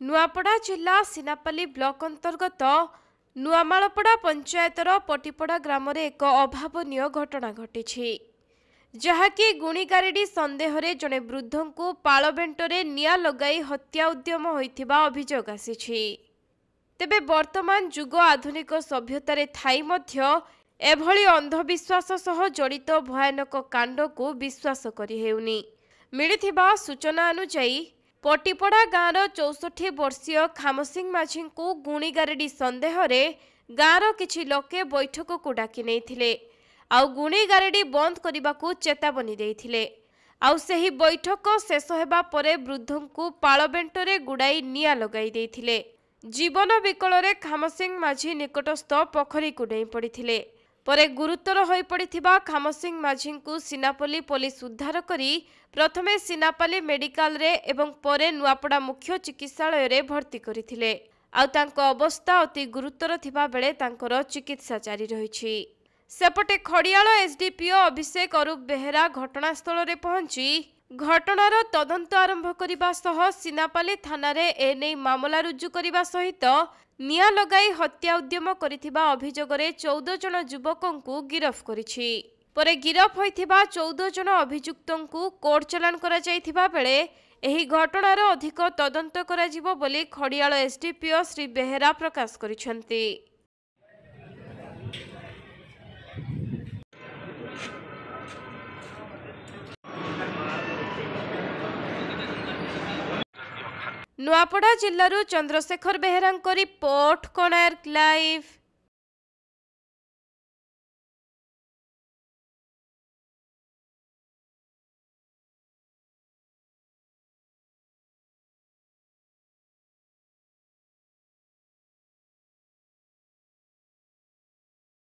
ନୂଆପଡ଼ା ଜିଲ୍ଲା ସିନାପାଲି ବ୍ଲକ ଅନ୍ତର୍ଗତ ନୂଆମାଳପଡ଼ା ପଞ୍ଚାୟତର ପଟିପଡ଼ା ଗ୍ରାମରେ ଏକ ଅଭାବନୀୟ ଘଟଣା ଘଟିଛି। ଯାହାକି ଗୁଣିଗାରେଡ଼ି ସନ୍ଦେହରେ ଜଣେ ବୃଦ୍ଧଙ୍କୁ ପାଳବେଣ୍ଟରେ ନିଆଁ ଲଗାଇ ହତ୍ୟା ଉଦ୍ୟମ ହୋଇଥିବା ଅଭିଯୋଗ ଆସିଛି। ତେବେ ବର୍ତ୍ତମାନ ଯୁଗ ଆଧୁନିକ ସଭ୍ୟତାରେ ଥାଇ ମଧ୍ୟ ଏଭଳି ଅନ୍ଧବିଶ୍ୱାସ ସହ ଜଡ଼ିତ ଭୟାନକ କାଣ୍ଡକୁ ବିଶ୍ୱାସ କରିହେଉନି। ମିଳିଥିବା ସୂଚନା ଅନୁଯାୟୀ ପଟିପଡ଼ା ଗାଁର ଚଉଷଠି ବର୍ଷୀୟ ଖାମସିଂ ମାଝୀଙ୍କୁ ଗୁଣିଗାରେଡ଼ି ସନ୍ଦେହରେ ଗାଁର କିଛି ଲୋକେ ବୈଠକକୁ ଡାକି ନେଇଥିଲେ। ଆଉ ଗୁଣିଗାରେଡ଼ି ବନ୍ଦ କରିବାକୁ ଚେତାବନୀ ଦେଇଥିଲେ। ଆଉ ସେହି ବୈଠକ ଶେଷ ହେବା ପରେ ବୃଦ୍ଧଙ୍କୁ ପାଳବେଣ୍ଟରେ ଗୁଡ଼ାଇ ନିଆଁ ଲଗାଇ ଦେଇଥିଲେ। ଜୀବନ ବିକଳରେ ଖାମସିଂ ମାଝୀ ନିକଟସ୍ଥ ପୋଖରୀକୁ ଡେଇଁ ପଡ଼ିଥିଲେ। ପରେ ଗୁରୁତର ହୋଇପଡ଼ିଥିବା ଖାମସିଂ ମାଝୀଙ୍କୁ ସିନାପଲ୍ଲୀ ପୋଲିସ ଉଦ୍ଧାର କରି ପ୍ରଥମେ ସିନାପାଲି ମେଡିକାଲରେ ଏବଂ ପରେ ନୂଆପଡ଼ା ମୁଖ୍ୟ ଚିକିତ୍ସାଳୟରେ ଭର୍ତ୍ତି କରିଥିଲେ। ଆଉ ତାଙ୍କ ଅବସ୍ଥା ଅତି ଗୁରୁତର ଥିବା ବେଳେ ତାଙ୍କର ଚିକିତ୍ସା ଜାରି ରହିଛି। ସେପଟେ ଖଡ଼ିଆଳ ଏସ୍ଡିପିଓ ଅଭିଷେକ ଅରୁପ ବେହେରା ଘଟଣାସ୍ଥଳରେ ପହଞ୍ଚି ଘଟଣାର ତଦନ୍ତ ଆରମ୍ଭ କରିବା ସହ ସିନାପାଲି ଥାନାରେ ଏନେଇ ମାମଲା ରୁଜୁ କରିବା ସହିତ ନିଆଁ ଲଗାଇ ହତ୍ୟା ଉଦ୍ୟମ କରିଥିବା ଅଭିଯୋଗରେ ଚଉଦ ଜଣ ଯୁବକଙ୍କୁ ଗିରଫ କରିଛି। ପରେ ଗିରଫ ହୋଇଥିବା ଚଉଦ ଜଣ ଅଭିଯୁକ୍ତଙ୍କୁ କୋର୍ଟ ଚାଲାଣ କରାଯାଇଥିବା ବେଳେ ଏହି ଘଟଣାର ଅଧିକ ତଦନ୍ତ କରାଯିବ ବୋଲି ଖଡ଼ିଆଳ ଏସ୍ଡିପିଓ ଶ୍ରୀ ବେହେରା ପ୍ରକାଶ କରିଛନ୍ତି। নয়াপড়া জেলার চন্দ্রশেখর বেহরা রিপোর্ট কনার্ক লাইভ